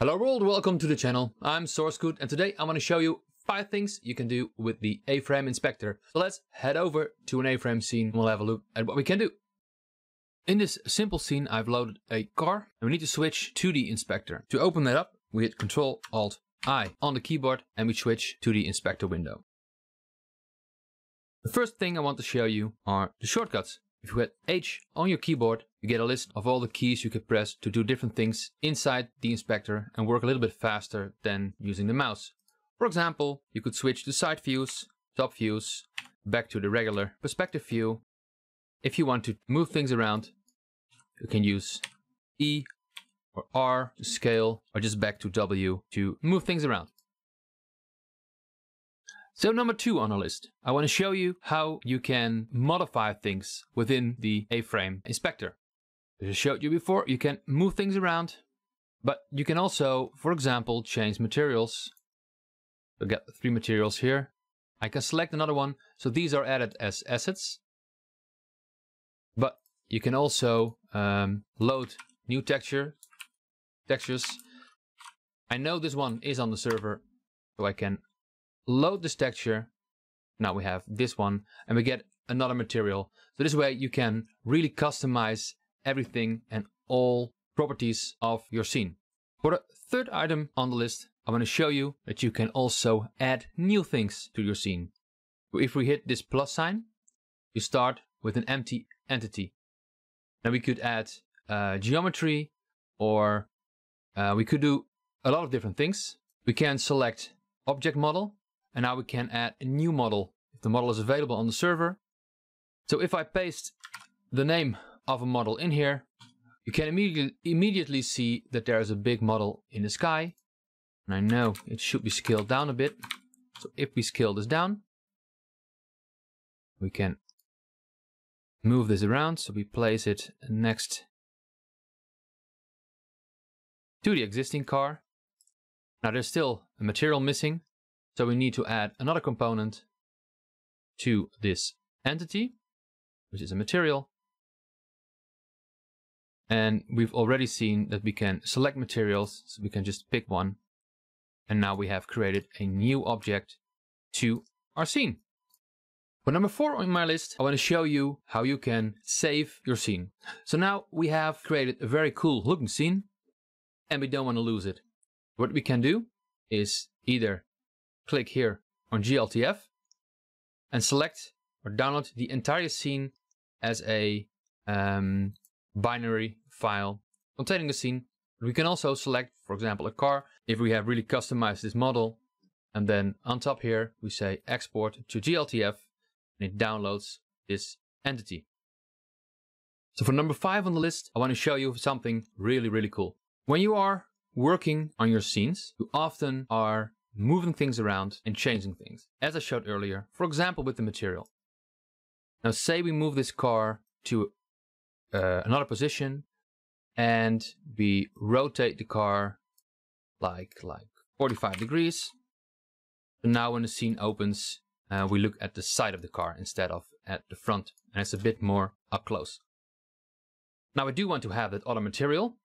Hello world, welcome to the channel. I'm Sorskoot and today I'm going to show you 5 things you can do with the A-Frame Inspector. So let's head over to an A-Frame scene we'll have a look at what we can do. In this simple scene I've loaded a car and we need to switch to the inspector. To open that up we hit Ctrl Alt I on the keyboard and we switch to the inspector window. The first thing I want to show you are the shortcuts. If you hit H on your keyboard, you get a list of all the keys you can press to do different things inside the inspector and work a little bit faster than using the mouse. For example, you could switch to side views, top views, back to the regular perspective view. If you want to move things around, you can use E or R to scale or just back to W to move things around. So number two on our list, I want to show you how you can modify things within the A-frame inspector. As I showed you before, you can move things around, but you can also, for example, change materials. We'll get three materials here. I can select another one, so these are added as assets. But you can also um, load new texture, textures. I know this one is on the server, so I can load this texture. Now we have this one and we get another material. So this way you can really customize everything and all properties of your scene. For the third item on the list, I want to show you that you can also add new things to your scene. If we hit this plus sign, you start with an empty entity. Now we could add uh, geometry or uh, we could do a lot of different things. We can select object model and now we can add a new model if the model is available on the server. So if I paste the name of a model in here, you can immediately, immediately see that there is a big model in the sky. And I know it should be scaled down a bit. So if we scale this down, we can move this around. So we place it next to the existing car. Now there's still a material missing. So we need to add another component to this entity, which is a material. And we've already seen that we can select materials, so we can just pick one. And now we have created a new object to our scene. For number four on my list, I want to show you how you can save your scene. So now we have created a very cool looking scene and we don't want to lose it. What we can do is either click here on GLTF and select or download the entire scene as a um, binary file containing the scene. We can also select, for example, a car if we have really customized this model. And then on top here, we say export to GLTF and it downloads this entity. So for number five on the list, I want to show you something really, really cool. When you are working on your scenes, you often are moving things around and changing things, as I showed earlier, for example with the material. Now say we move this car to uh, another position and we rotate the car like, like 45 degrees. Now when the scene opens, uh, we look at the side of the car instead of at the front and it's a bit more up close. Now I do want to have that other material.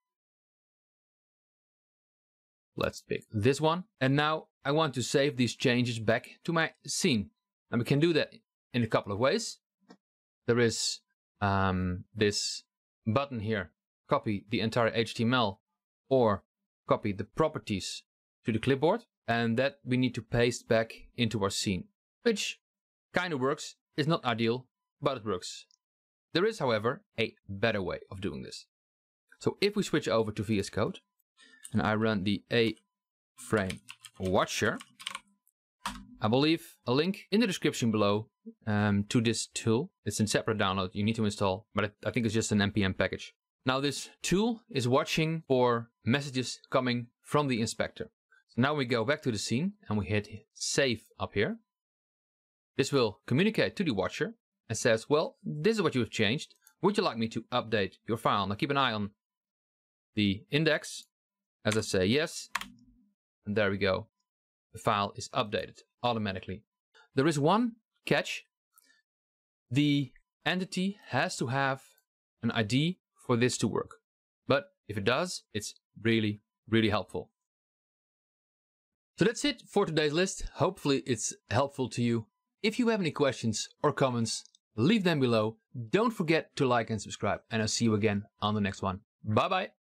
Let's pick this one. And now I want to save these changes back to my scene. And we can do that in a couple of ways. There is um, this button here, copy the entire HTML or copy the properties to the clipboard. And that we need to paste back into our scene, which kind of works. It's not ideal, but it works. There is, however, a better way of doing this. So if we switch over to VS Code and I run the A frame watcher. I believe a link in the description below um, to this tool. It's in separate download you need to install, but I think it's just an npm package. Now this tool is watching for messages coming from the inspector. So now we go back to the scene and we hit save up here. This will communicate to the watcher and says, well, this is what you have changed. Would you like me to update your file? Now keep an eye on the index. As I say yes, and there we go. The file is updated automatically. There is one catch. The entity has to have an ID for this to work. But if it does, it's really, really helpful. So that's it for today's list. Hopefully it's helpful to you. If you have any questions or comments, leave them below. Don't forget to like and subscribe and I'll see you again on the next one. Bye bye.